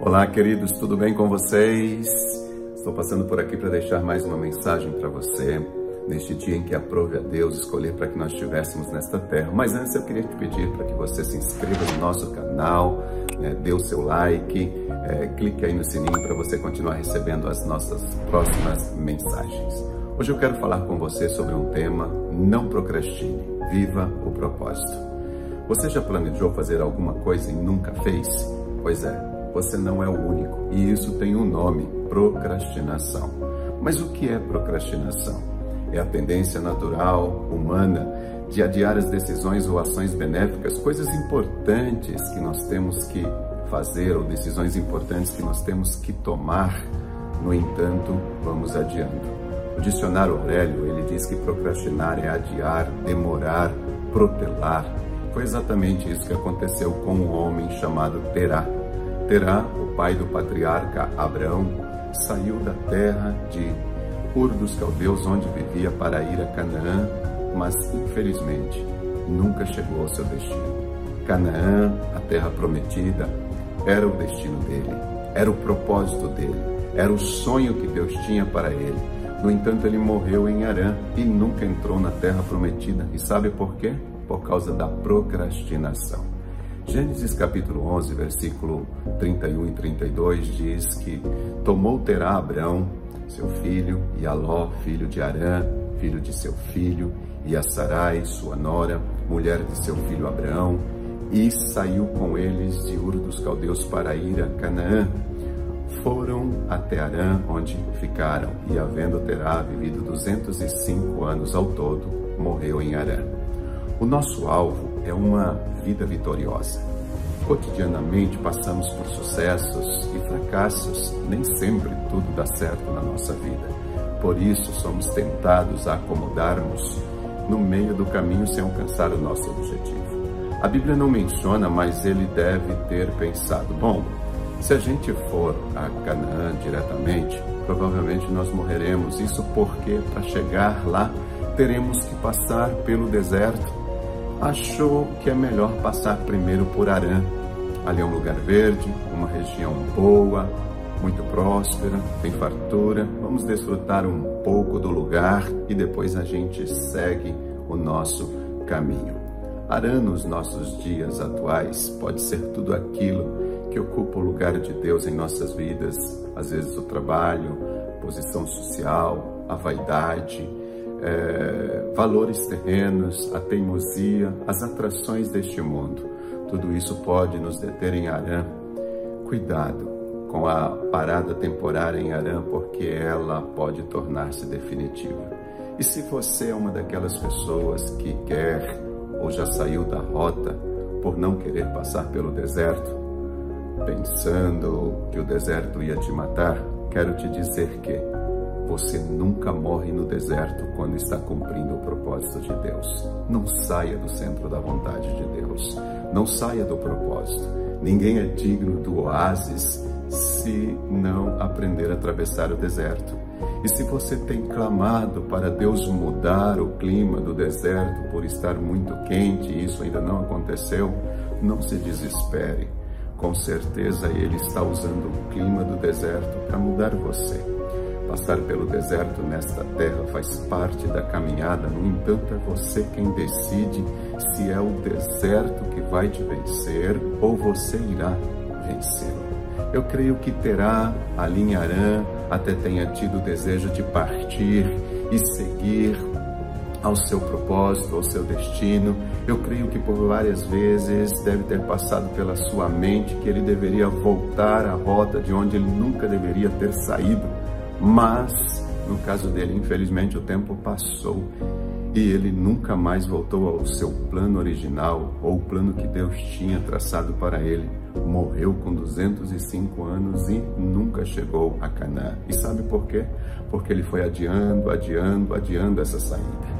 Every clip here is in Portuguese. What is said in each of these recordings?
Olá, queridos, tudo bem com vocês? Estou passando por aqui para deixar mais uma mensagem para você neste dia em que aprove a Deus escolher para que nós estivéssemos nesta terra. Mas antes eu queria te pedir para que você se inscreva no nosso canal, né, dê o seu like, é, clique aí no sininho para você continuar recebendo as nossas próximas mensagens. Hoje eu quero falar com você sobre um tema: não procrastine, viva o propósito. Você já planejou fazer alguma coisa e nunca fez? Pois é, você não é o único. E isso tem um nome: procrastinação. Mas o que é procrastinação? É a tendência natural, humana, de adiar as decisões ou ações benéficas, coisas importantes que nós temos que fazer ou decisões importantes que nós temos que tomar. No entanto, vamos adiando. O dicionário Aurélio, ele diz que procrastinar é adiar, demorar, protelar. Foi exatamente isso que aconteceu com um homem chamado Terá. Terá, o pai do patriarca Abraão, saiu da terra de Ur dos Caldeus, onde vivia, para ir a Canaã, mas infelizmente nunca chegou ao seu destino. Canaã, a terra prometida, era o destino dele, era o propósito dele, era o sonho que Deus tinha para ele. No entanto, ele morreu em Arã e nunca entrou na terra prometida. E sabe por quê? Por causa da procrastinação. Gênesis capítulo 11, versículo 31 e 32 diz que tomou Terá Abraão, seu filho, e Aló, filho de Arã, filho de seu filho, e a Sarai, sua nora, mulher de seu filho Abraão, e saiu com eles de Ur dos Caldeus para ir a Canaã. Foram até Arã, onde ficaram, e havendo Terá vivido 205 anos ao todo, morreu em Arã. O nosso alvo é uma vida vitoriosa. Cotidianamente passamos por sucessos e fracassos, nem sempre tudo dá certo na nossa vida. Por isso somos tentados a acomodarmos no meio do caminho sem alcançar o nosso objetivo. A Bíblia não menciona, mas ele deve ter pensado: bom, se a gente for a Canaã diretamente, provavelmente nós morreremos. Isso porque para chegar lá teremos que passar pelo deserto achou que é melhor passar primeiro por Arã. Ali é um lugar verde, uma região boa, muito próspera, tem fartura. Vamos desfrutar um pouco do lugar e depois a gente segue o nosso caminho. Arã nos nossos dias atuais pode ser tudo aquilo que ocupa o lugar de Deus em nossas vidas, às vezes o trabalho, posição social, a vaidade, é, valores terrenos, a teimosia, as atrações deste mundo. Tudo isso pode nos deter em Arã. Cuidado com a parada temporária em Arã, porque ela pode tornar-se definitiva. E se você é uma daquelas pessoas que quer ou já saiu da rota por não querer passar pelo deserto, pensando que o deserto ia te matar, quero te dizer que você nunca morre no deserto quando está cumprindo o propósito de Deus. Não saia do centro da vontade de Deus. Não saia do propósito. Ninguém é digno do oásis se não aprender a atravessar o deserto. E se você tem clamado para Deus mudar o clima do deserto por estar muito quente e isso ainda não aconteceu, não se desespere. Com certeza Ele está usando o clima do deserto para mudar você. Passar pelo deserto nesta terra faz parte da caminhada, no entanto, é você quem decide se é o deserto que vai te vencer ou você irá vencê-lo. Eu creio que terá ali em Arã, até tenha tido o desejo de partir e seguir ao seu propósito, ao seu destino. Eu creio que por várias vezes deve ter passado pela sua mente que ele deveria voltar à rota de onde ele nunca deveria ter saído mas, no caso dele, infelizmente, o tempo passou e ele nunca mais voltou ao seu plano original ou o plano que Deus tinha traçado para ele. Morreu com 205 anos e nunca chegou a Canaã. E sabe por quê? Porque ele foi adiando, adiando, adiando essa saída.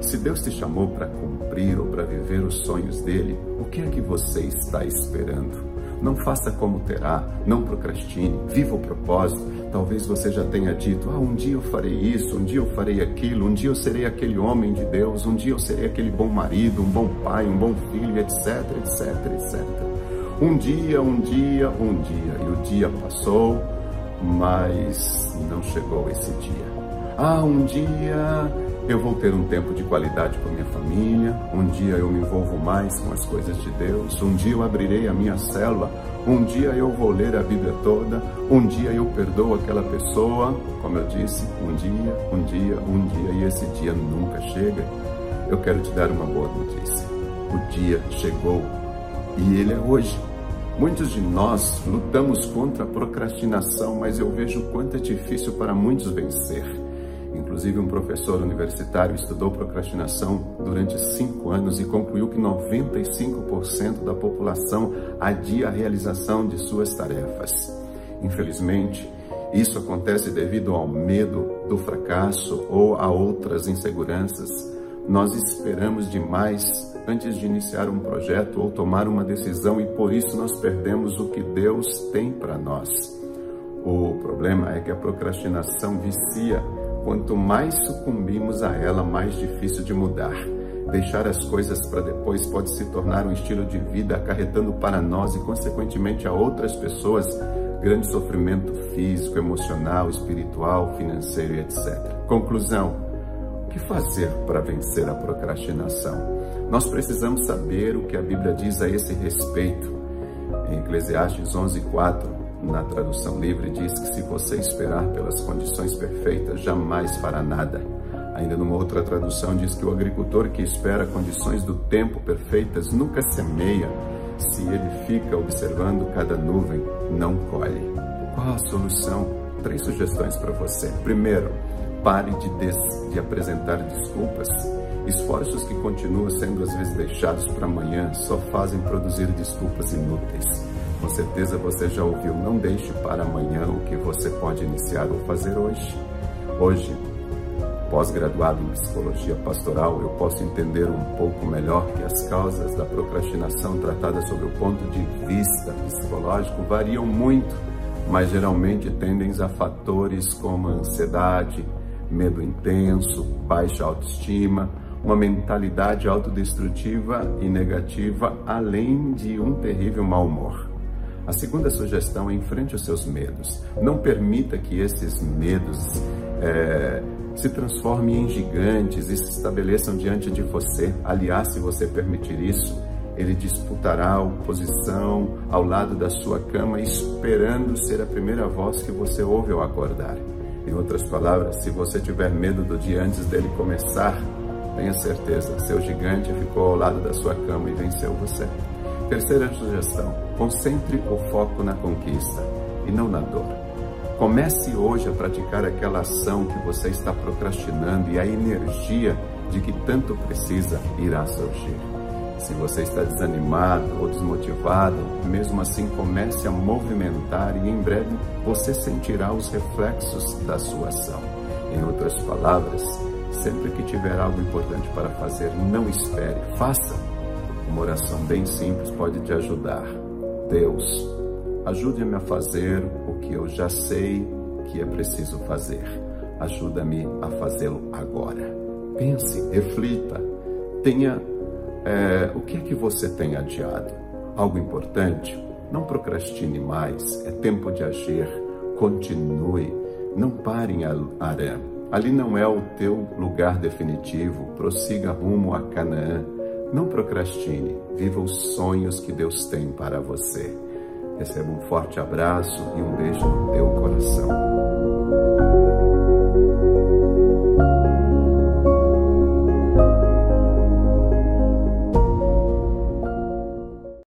Se Deus te chamou para cumprir ou para viver os sonhos dele, o que é que você está esperando? Não faça como terá, não procrastine, viva o propósito, Talvez você já tenha dito: ah, um dia eu farei isso, um dia eu farei aquilo, um dia eu serei aquele homem de Deus, um dia eu serei aquele bom marido, um bom pai, um bom filho, etc, etc, etc. Um dia, um dia, um dia. E o dia passou, mas não chegou esse dia. Ah, um dia eu vou ter um tempo de qualidade com a minha família, um dia eu me envolvo mais com as coisas de Deus, um dia eu abrirei a minha célula, um dia eu vou ler a Bíblia toda, um dia eu perdoo aquela pessoa, como eu disse, um dia, um dia, um dia, e esse dia nunca chega. Eu quero te dar uma boa notícia. O dia chegou e ele é hoje. Muitos de nós lutamos contra a procrastinação, mas eu vejo o quanto é difícil para muitos vencer. Inclusive, um professor universitário estudou procrastinação durante cinco anos e concluiu que 95% da população adia a realização de suas tarefas. Infelizmente, isso acontece devido ao medo do fracasso ou a outras inseguranças. Nós esperamos demais antes de iniciar um projeto ou tomar uma decisão e por isso nós perdemos o que Deus tem para nós. O problema é que a procrastinação vicia Quanto mais sucumbimos a ela, mais difícil de mudar. Deixar as coisas para depois pode se tornar um estilo de vida, acarretando para nós e, consequentemente, a outras pessoas grande sofrimento físico, emocional, espiritual, financeiro e etc. Conclusão: que fazer para vencer a procrastinação? Nós precisamos saber o que a Bíblia diz a esse respeito. Em Eclesiastes 11:4, na tradução livre, diz que se você esperar pelas condições perfeitas, jamais fará nada. Ainda numa outra tradução, diz que o agricultor que espera condições do tempo perfeitas nunca semeia. Se ele fica observando cada nuvem, não colhe. Qual a solução? Três sugestões para você. Primeiro, pare de, des... de apresentar desculpas. Esforços que continuam sendo às vezes deixados para amanhã só fazem produzir desculpas inúteis. Com certeza você já ouviu, não deixe para amanhã o que você pode iniciar ou fazer hoje. Hoje, pós-graduado em psicologia pastoral, eu posso entender um pouco melhor que as causas da procrastinação tratadas sob o ponto de vista psicológico variam muito, mas geralmente tendem a fatores como ansiedade, medo intenso, baixa autoestima, uma mentalidade autodestrutiva e negativa, além de um terrível mau humor. A segunda sugestão é enfrente os seus medos. Não permita que esses medos é, se transformem em gigantes e se estabeleçam diante de você. Aliás, se você permitir isso, ele disputará oposição ao lado da sua cama, esperando ser a primeira voz que você ouve ao acordar. Em outras palavras, se você tiver medo do dia antes dele começar, tenha certeza, seu gigante ficou ao lado da sua cama e venceu você. Terceira sugestão: concentre o foco na conquista e não na dor. Comece hoje a praticar aquela ação que você está procrastinando e a energia de que tanto precisa irá surgir. Se você está desanimado ou desmotivado, mesmo assim comece a movimentar e em breve você sentirá os reflexos da sua ação. Em outras palavras, sempre que tiver algo importante para fazer, não espere, faça uma oração bem simples pode te ajudar. Deus, ajude-me a fazer o que eu já sei que é preciso fazer. Ajuda-me a fazê-lo agora. Pense, reflita, tenha é, o que é que você tem adiado? Algo importante? Não procrastine mais, é tempo de agir. Continue, não pare em Arã. Ali não é o teu lugar definitivo, prossiga rumo a Canaã. Não procrastine, viva os sonhos que Deus tem para você. Receba um forte abraço e um beijo no teu coração.